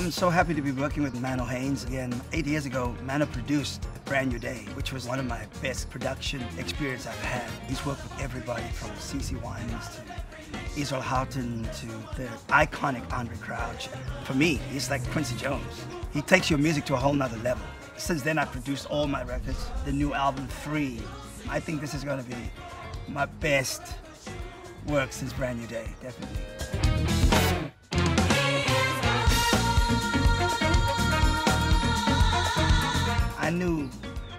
I'm so happy to be working with Mano Haynes again. Eight years ago, Mano produced Brand New Day, which was one of my best production experience I've had. He's worked with everybody from CeCe Winans to Israel Houghton to the iconic Andraé Crouch. For me, he's like Quincy Jones. He takes your music to a whole nother level. Since then, I've produced all my records. The new album, Three. I think this is going to be my best work since Brand New Day, definitely.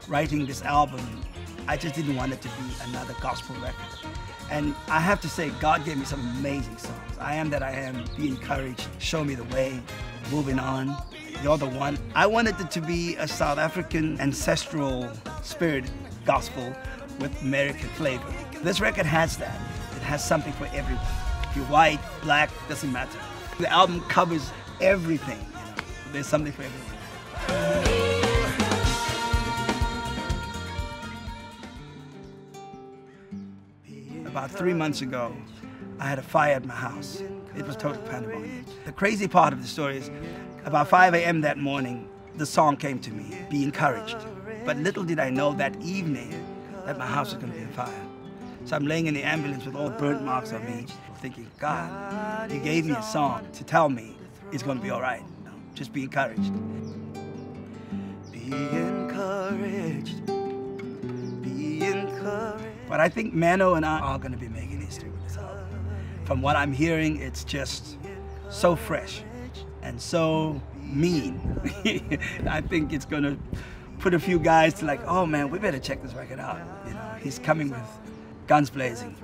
Writing this album, I just didn't want it to be another gospel record. And I have to say, God gave me some amazing songs. I Am That I Am, Be Encouraged, Show Me the Way, Moving On, You're the One. I wanted it to be a South African ancestral spirit gospel with American flavor. This record has that. It has something for everyone. If you're white, black, doesn't matter. The album covers everything. You know? There's something for everyone. About three months ago, I had a fire at my house. It was total pandemonium. The crazy part of the story is, about 5 a.m. that morning, the song came to me, Be Encouraged. But little did I know that evening that my house was going to be on fire. So I'm laying in the ambulance with all burnt marks on me, thinking, God, you gave me a song to tell me it's going to be all right. Just be encouraged. Be But I think Mano and I are going to be making history with this album. From what I'm hearing, it's just so fresh and so mean. I think it's going to put a few guys to like, oh man, we better check this record out. You know, he's coming with guns blazing.